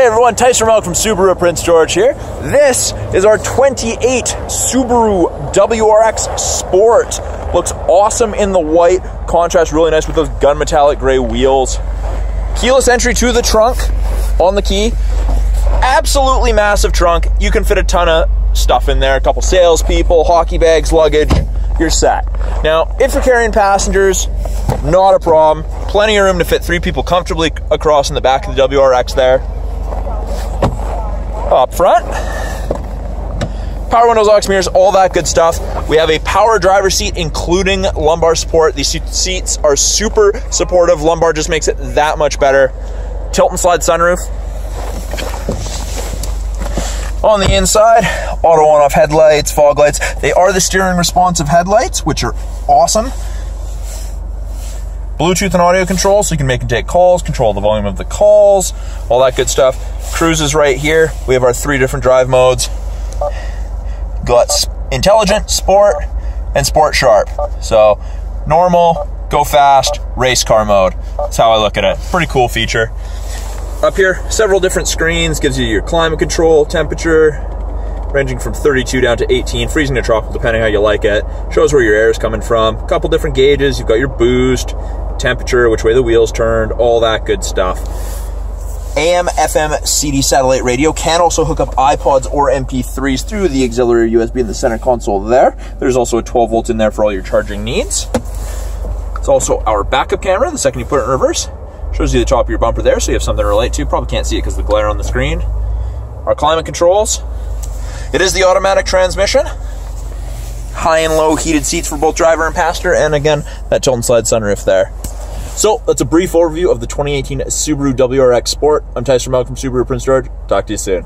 Hey everyone, Tyson Milk from Subaru Prince George here. This is our 28 Subaru WRX Sport. Looks awesome in the white, contrasts really nice with those gunmetallic gray wheels. Keyless entry to the trunk on the key. Absolutely massive trunk. You can fit a ton of stuff in there, a couple salespeople, hockey bags, luggage, you're set. Now, if you're carrying passengers, not a problem. Plenty of room to fit three people comfortably across in the back of the WRX there up front. Power windows, aux mirrors, all that good stuff. We have a power driver seat, including lumbar support. These seats are super supportive. Lumbar just makes it that much better. Tilt and slide sunroof. On the inside, auto on-off headlights, fog lights. They are the steering responsive headlights, which are awesome. Bluetooth and audio control, so you can make and take calls, control the volume of the calls, all that good stuff. Cruise is right here. We have our three different drive modes. Got intelligent, sport, and sport sharp. So normal, go fast, race car mode. That's how I look at it. Pretty cool feature. Up here, several different screens, gives you your climate control, temperature, ranging from 32 down to 18, freezing to tropical, depending how you like it. Shows where your air is coming from. A couple different gauges. You've got your boost, temperature, which way the wheels turned, all that good stuff. AM, FM, CD satellite radio can also hook up iPods or MP3s through the auxiliary USB in the center console there. There's also a 12 volt in there for all your charging needs. It's also our backup camera, the second you put it in reverse. Shows you the top of your bumper there, so you have something to relate to. Probably can't see it because the glare on the screen. Our climate controls. It is the automatic transmission high and low heated seats for both driver and passenger, and again, that tilt and slide sunroof there. So that's a brief overview of the 2018 Subaru WRX Sport. I'm Tyson Malcolm, from Subaru Prince George. Talk to you soon.